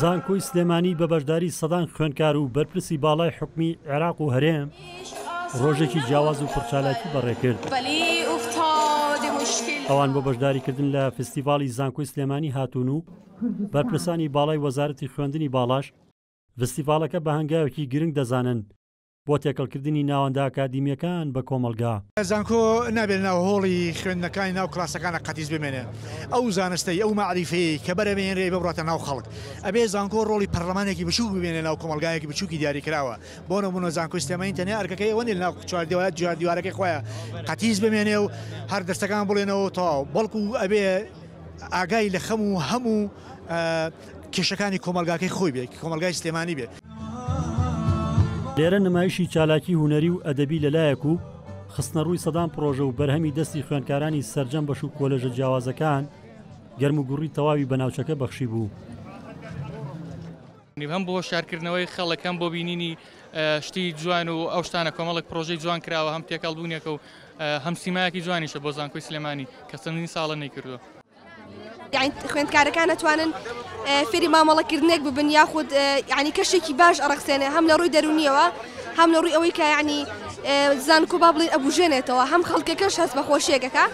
زانکۆی سلێمانی بە بەشداری سەدان خوێندکار و بەرپرسی باڵای حکومی عێراق و هەرێم ڕۆژێکی جیاواز و پڕچالاکی بەڕێکرد ئەوان بۆ بەشداریکردن لە فستیڤاڵی زانکۆی سلێمانی هاتوون و بەرپرسانی باڵای وەزارەتی خوێندنی باڵاش فستیڤالەکە بە هەنگاوێکی گرنگ دەزانن بۆ تێکەڵکردنی ناوەندە ئەکادیمییەکان بە کۆمەڵگا. زانکۆ نابێ لەناو هۆڵی خوێندنەکانی ناو کڵاسەکانە قەتیس بمێنێ، ئەو زانستەی، ئەو مەعریفەیەی کە بەرەمێنرێی ببڕێتە ناو خەڵک. ئەبێ زانکۆ ڕۆڵی پەڕلەمانێکی بچووک ببینێ لەناو کۆمەڵگایەکی بچووکی دیاریکراوە. بۆ نموونە زانکۆی سلێمانی تەنیا ئەرکەکەی ئەوە نیە لەناو چواردیوارەکەی خۆیا قەتیس بمێنێ و هەر دەرسەکان بڵێنەوە و تەواو، بەڵکو ئەبێ ئاگای لە خەم و هەم و کێشەکانی کۆمەڵگاکەی خۆی بێ، کۆمەڵگای سلێمانی بێ. لێرە نمایشی چالاکی هونەری و ئەدەبی لەلایەک و خستنەڕووی سەدان پرۆژە و بەرهەمی دەستی خوێنکارانی سەرجەم بەش و کۆلێژە جیاوازەکان گەرم و گوڕی تەواوی بە ناوچەکە بەخشی بوو. هەم بۆ شارکردنەوەی خەڵەکەم بۆ بینینی شتی جوان و ئەو شتانە کۆمەڵک پرۆژەی جوان کراوە هەم تێکەڵبوونێکە و هەم سیمایەکی جوانیشە بۆ زانکۆی سلێمانی کە چەندین ساڵە نەیکردووە. یعنی خوێندکارەکان ئەتوانن فێری مامەڵەکردنێک ببن یاخود یعنی کەشێکی باش ئەڕخسێنێ هەم لە ڕووی دەرونیەوە هەم لە ڕووی ئەوەی کە یعنی زان کوبا بڵێ ئەبژێنێتەوە هەم خەڵکەکەش هەست بە خۆشیەکەکە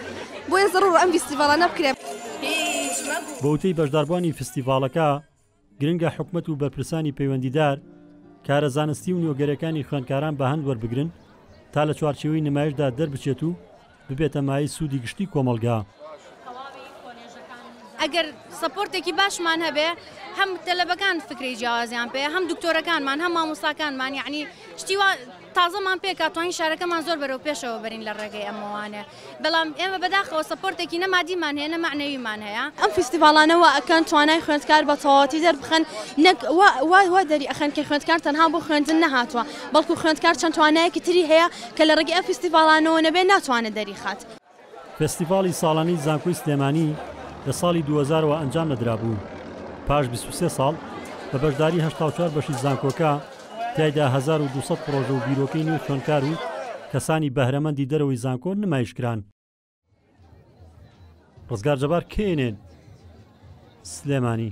بۆیە زڕڕ ئەم ویستیڤڵە نەبکرێت بەوتەی بەشداربووانی فستیڤاڵەکە، گرنگە حکومەت و بەرپرسانی پەیوەندیدار کارە زانستی و نوێگەرەکانی خوێندکاران بە هەند وەربگرن تا لە چوارچێوەی نمایشدا دەربچێت و ببێتە مایەی سوودی گشتی کۆمەڵگا. ئەگەر سەپۆرتێکی باشمان هەبێ هەم تەلەبەکان فکری جیاوازیان پێ هەم دکتۆرەکانمان هەم مامۆستاکانمان یعنی شتیوا تازەمان پێکا توانین شارەکەمان زۆر بەرەو پێشەوە بەرین لە ڕێگەی ئەم موانە بەڵام ئێمە بەداخەوە سەپۆرتێکی نە مادیمان هەیە نە مەعنەویمان هەیە. ئەم فیستیڤاڵانە وا ئەکەن توانای خوێندکار بە تەواوەتی دەربخەن نەک وا وا وا دەری ئەخەن کە خوێندکار تەنها بۆ خوێندن نەهاتووە بەڵکو خوێندکار چەند توانایەکی تری هەیە کە لە ڕێگەی ئەم فیستیڤاڵانەوە نەبێ ناتوانێ دەریخات. فێستیڤاڵی ساڵانەی زانکۆی سلێمانی لە ساڵی دوو هەزار وە ئەنجام نەدرابوو، پاش بیست و سێ ساڵ بە بەشداری هەشتا و چوار بەشی زانکۆکە تیایدا هەزار و دوو سەد پڕۆژە و بیرۆکەی نوێ خوێندکار و کەسانی بەهرەمەندی دەرەوەی زانکۆ نمایش کران. ڕزگار جەبار، knn، سلێمانی.